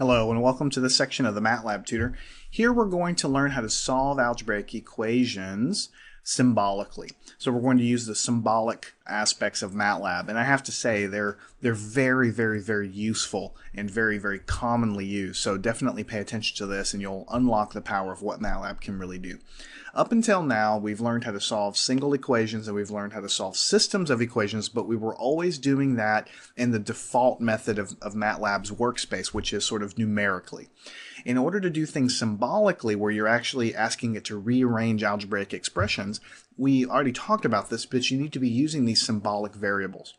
Hello and welcome to this section of the MATLAB tutor. Here we're going to learn how to solve algebraic equations symbolically. So we're going to use the symbolic aspects of MATLAB and I have to say they're they're very very very useful and very very commonly used. So definitely pay attention to this and you'll unlock the power of what MATLAB can really do. Up until now, we've learned how to solve single equations and we've learned how to solve systems of equations, but we were always doing that in the default method of, of MATLAB's workspace, which is sort of numerically. In order to do things symbolically, where you're actually asking it to rearrange algebraic expressions, we already talked about this, but you need to be using these symbolic variables.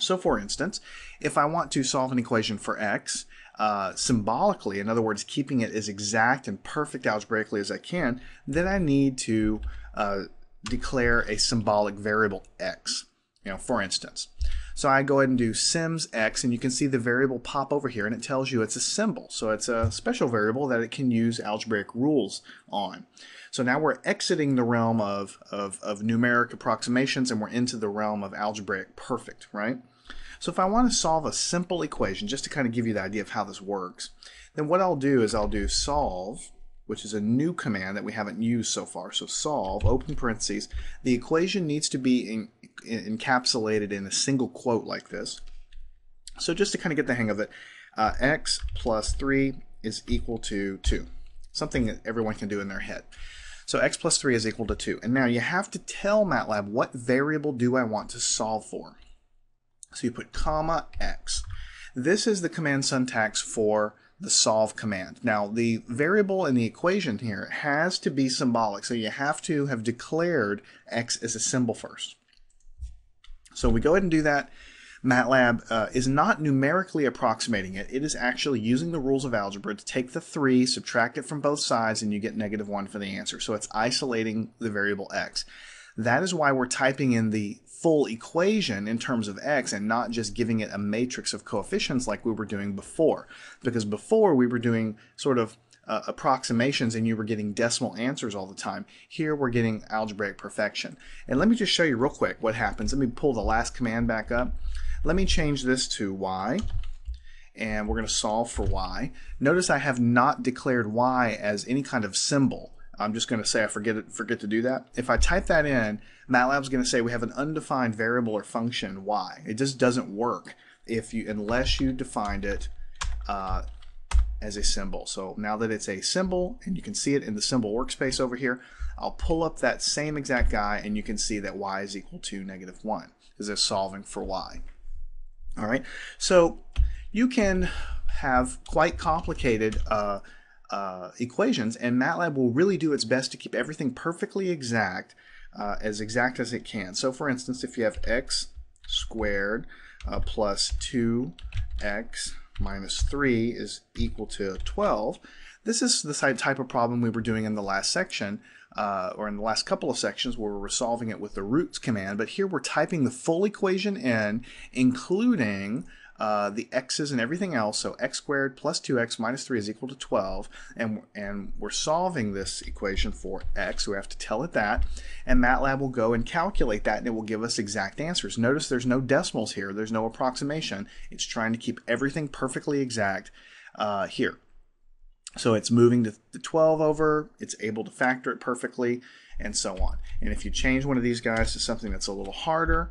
So for instance, if I want to solve an equation for x, uh, symbolically, in other words, keeping it as exact and perfect algebraically as I can, then I need to uh, declare a symbolic variable x. You know, for instance. So I go ahead and do syms x, and you can see the variable pop over here, and it tells you it's a symbol. So it's a special variable that it can use algebraic rules on. So now we're exiting the realm of, of, of numeric approximations, and we're into the realm of algebraic perfect, right? So if I want to solve a simple equation, just to kind of give you the idea of how this works, then what I'll do is I'll do solve, which is a new command that we haven't used so far. So solve, open parentheses. The equation needs to be in, encapsulated in a single quote like this. So just to kind of get the hang of it, uh, x plus 3 is equal to 2. Something that everyone can do in their head. So x plus 3 is equal to 2. And now you have to tell MATLAB what variable do I want to solve for. So you put comma x. This is the command syntax for the solve command. Now the variable in the equation here has to be symbolic, so you have to have declared x as a symbol first. So we go ahead and do that. MATLAB uh, is not numerically approximating it. It is actually using the rules of algebra to take the 3, subtract it from both sides, and you get negative 1 for the answer. So it's isolating the variable x. That is why we're typing in the full equation in terms of x and not just giving it a matrix of coefficients like we were doing before. Because before we were doing sort of uh, approximations and you were getting decimal answers all the time. Here we're getting algebraic perfection. And let me just show you real quick what happens. Let me pull the last command back up. Let me change this to y and we're going to solve for y. Notice I have not declared y as any kind of symbol. I'm just going to say I forget it, forget to do that. If I type that in, MATLAB's going to say we have an undefined variable or function y. It just doesn't work if you unless you defined it uh, as a symbol. So now that it's a symbol and you can see it in the symbol workspace over here, I'll pull up that same exact guy and you can see that y is equal to negative 1 because it's solving for y. All right, so you can have quite complicated uh, uh, equations, and MATLAB will really do its best to keep everything perfectly exact, uh, as exact as it can. So for instance, if you have x squared uh, plus 2x minus 3 is equal to 12, this is the type of problem we were doing in the last section, uh, or in the last couple of sections where we were solving it with the roots command, but here we're typing the full equation in, including uh, the x's and everything else. So x squared plus 2x minus 3 is equal to 12. And, and we're solving this equation for x. We have to tell it that. And MATLAB will go and calculate that and it will give us exact answers. Notice there's no decimals here. There's no approximation. It's trying to keep everything perfectly exact uh, here. So it's moving the 12 over. It's able to factor it perfectly and so on. And if you change one of these guys to something that's a little harder,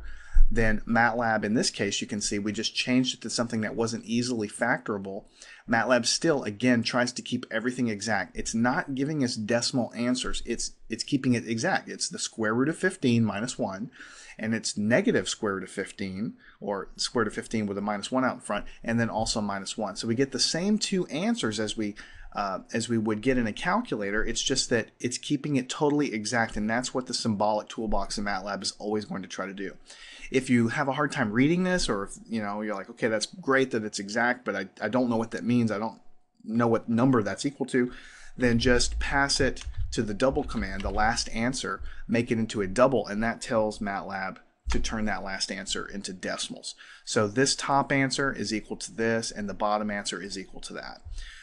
then MATLAB, in this case, you can see we just changed it to something that wasn't easily factorable. MATLAB still, again, tries to keep everything exact. It's not giving us decimal answers. It's, it's keeping it exact. It's the square root of 15 minus 1, and it's negative square root of 15, or square root of 15 with a minus 1 out in front, and then also minus 1. So we get the same two answers as we uh, as we would get in a calculator. It's just that it's keeping it totally exact, and that's what the symbolic toolbox in MATLAB is always going to try to do. If you have a hard time reading this, or if you know you're like, okay, that's great that it's exact, but I, I don't know what that means. I don't know what number that's equal to. Then just pass it to the double command, the last answer, make it into a double, and that tells MATLAB to turn that last answer into decimals. So this top answer is equal to this, and the bottom answer is equal to that.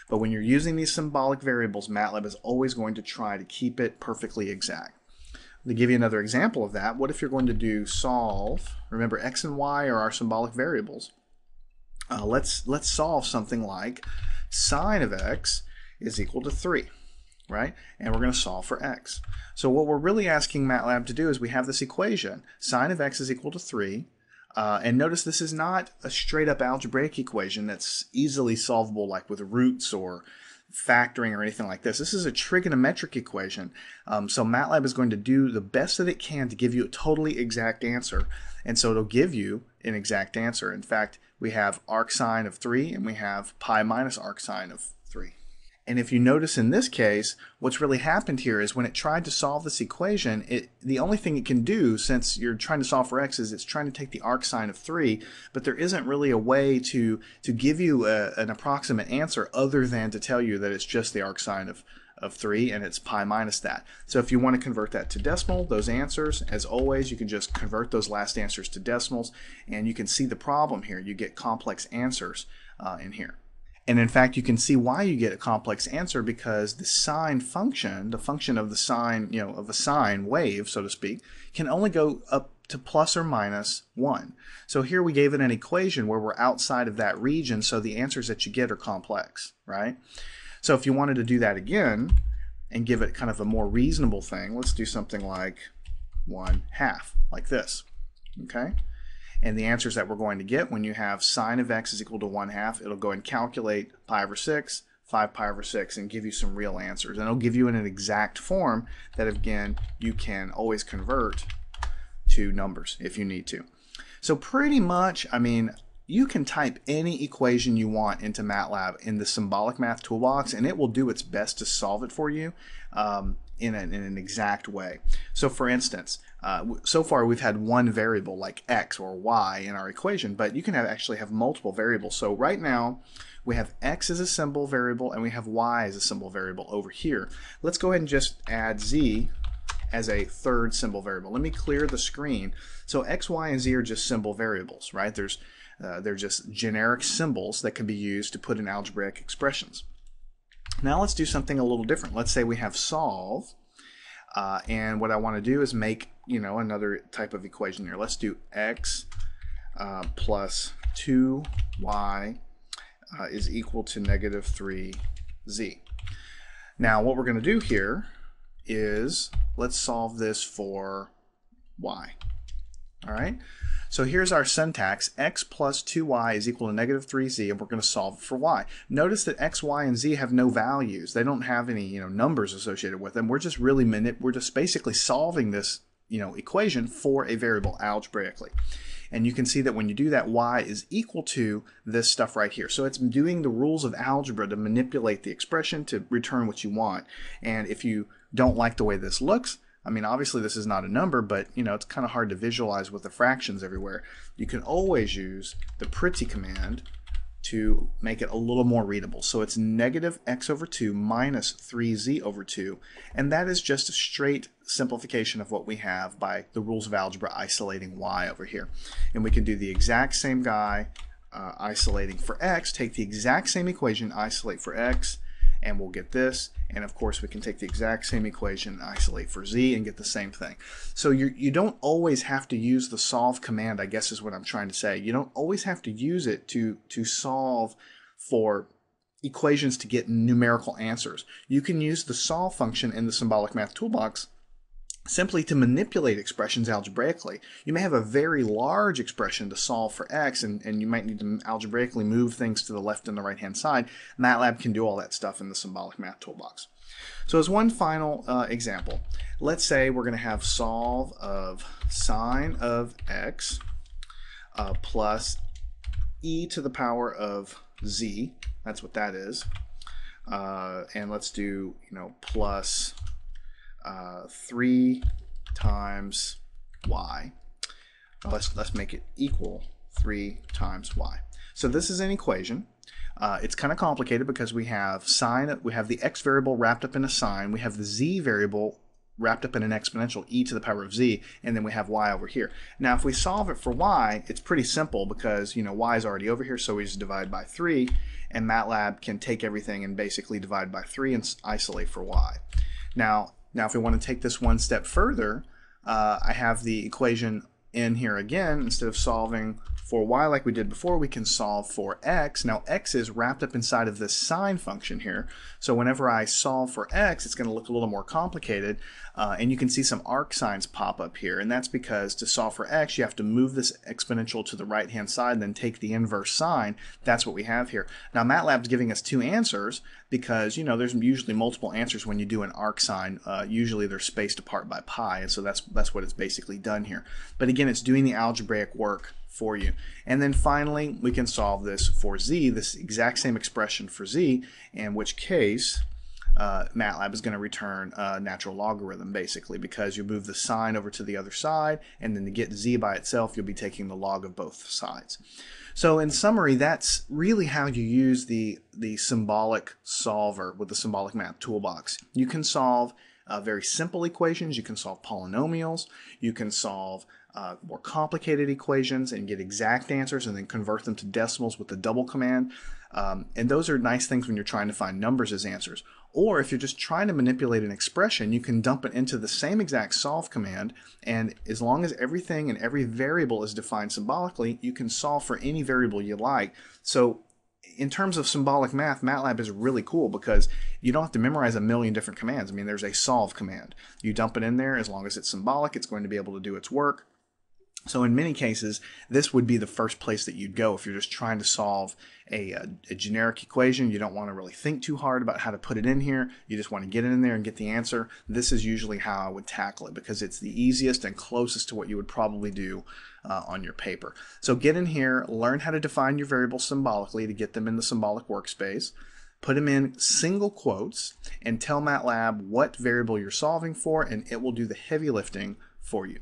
But when you're using these symbolic variables, MATLAB is always going to try to keep it perfectly exact. To give you another example of that, what if you're going to do solve, remember x and y are our symbolic variables. Uh, let's, let's solve something like sine of x is equal to 3, right? And we're going to solve for x. So what we're really asking MATLAB to do is we have this equation. Sine of x is equal to 3. Uh, and notice this is not a straight up algebraic equation that's easily solvable like with roots or factoring or anything like this. This is a trigonometric equation. Um, so MATLAB is going to do the best that it can to give you a totally exact answer. And so it'll give you an exact answer. In fact, we have arc sine of 3 and we have pi minus arc sine of 3. And if you notice in this case, what's really happened here is when it tried to solve this equation, it the only thing it can do, since you're trying to solve for x, is it's trying to take the arc sine of 3, but there isn't really a way to, to give you a, an approximate answer other than to tell you that it's just the arc sine of, of 3 and it's pi minus that. So if you want to convert that to decimal, those answers, as always, you can just convert those last answers to decimals, and you can see the problem here. You get complex answers uh, in here. And in fact, you can see why you get a complex answer because the sine function, the function of the sine, you know, of a sine wave, so to speak, can only go up to plus or minus 1. So here we gave it an equation where we're outside of that region, so the answers that you get are complex, right? So if you wanted to do that again and give it kind of a more reasonable thing, let's do something like 1 half, like this, okay? And the answers that we're going to get when you have sine of x is equal to 1 half, it'll go and calculate pi over 6, 5 pi over 6, and give you some real answers. And it'll give you in an exact form that, again, you can always convert to numbers if you need to. So pretty much, I mean, you can type any equation you want into MATLAB in the symbolic math toolbox and it will do its best to solve it for you um, in, in, an exact way. So for instance, uh, so far we've had one variable like x or y in our equation, but you can have, actually have multiple variables. So right now we have x as a symbol variable and we have y as a symbol variable over here. Let's go ahead and just add z as a third symbol variable. Let me clear the screen. So x, y, and z are just symbol variables, right? There's uh, they're just generic symbols that can be used to put in algebraic expressions. Now let's do something a little different. Let's say we have solve, uh, and what I want to do is make you know another type of equation here. Let's do x uh, plus 2y uh, is equal to negative 3z. Now what we're going to do here is let's solve this for y. All right. So here's our syntax. x plus 2y is equal to negative 3z, and we're going to solve for y. Notice that x, y, and z have no values. They don't have any you know numbers associated with them. We're just really. We're just basically solving this you know equation for a variable algebraically. And you can see that when you do that, y is equal to this stuff right here. So it's doing the rules of algebra to manipulate the expression to return what you want. And if you don't like the way this looks, I mean, obviously this is not a number, but you know, it's kind of hard to visualize with the fractions everywhere. You can always use the pretty command to make it a little more readable. So it's negative x over 2 minus 3z over 2, and that is just a straight simplification of what we have by the rules of algebra isolating y over here. And we can do the exact same guy uh, isolating for x, take the exact same equation, isolate for x, and we'll get this. And of course, we can take the exact same equation and isolate for z and get the same thing. So you you don't always have to use the solve command, I guess is what I'm trying to say. You don't always have to use it to, to solve for equations to get numerical answers. You can use the solve function in the symbolic math toolbox simply to manipulate expressions algebraically. You may have a very large expression to solve for x, and, and you might need to algebraically move things to the left and the right hand side. MATLAB can do all that stuff in the symbolic math toolbox. So as one final uh, example, let's say we're going to have solve of sine of x uh, plus e to the power of z. That's what that is. Uh, and let's do, you know, plus uh, 3 times y. Let's, let's make it equal 3 times y. So this is an equation. Uh, it's kind of complicated because we have sine, we have the x variable wrapped up in a sine, we have the z variable wrapped up in an exponential e to the power of z, and then we have y over here. Now if we solve it for y, it's pretty simple because you know y is already over here, so we just divide by 3, and MATLAB can take everything and basically divide by 3 and isolate for y. Now now, if we want to take this one step further, uh, I have the equation in here again, instead of solving for y like we did before, we can solve for x. Now x is wrapped up inside of this sine function here. So whenever I solve for x, it's going to look a little more complicated. Uh, and you can see some arc sines pop up here. And that's because to solve for x, you have to move this exponential to the right-hand side and then take the inverse sine. That's what we have here. Now MATLAB's giving us two answers because, you know, there's usually multiple answers when you do an arc sine. Uh, usually they're spaced apart by pi. And so that's, that's what it's basically done here. But again, it's doing the algebraic work for you. And then finally, we can solve this for z, this exact same expression for z, in which case uh, MATLAB is going to return a natural logarithm basically because you move the sine over to the other side and then to get z by itself you'll be taking the log of both sides. So in summary that's really how you use the, the symbolic solver with the symbolic math toolbox. You can solve uh, very simple equations, you can solve polynomials, you can solve uh, more complicated equations and get exact answers and then convert them to decimals with the double command. Um, and those are nice things when you're trying to find numbers as answers. Or if you're just trying to manipulate an expression, you can dump it into the same exact solve command. And as long as everything and every variable is defined symbolically, you can solve for any variable you like. So in terms of symbolic math, MATLAB is really cool because you don't have to memorize a million different commands. I mean, there's a solve command. You dump it in there, as long as it's symbolic, it's going to be able to do its work. So in many cases, this would be the first place that you'd go if you're just trying to solve a, a, a, generic equation. You don't want to really think too hard about how to put it in here. You just want to get it in there and get the answer. This is usually how I would tackle it because it's the easiest and closest to what you would probably do uh, on your paper. So get in here, learn how to define your variables symbolically to get them in the symbolic workspace. Put them in single quotes and tell MATLAB what variable you're solving for and it will do the heavy lifting for you.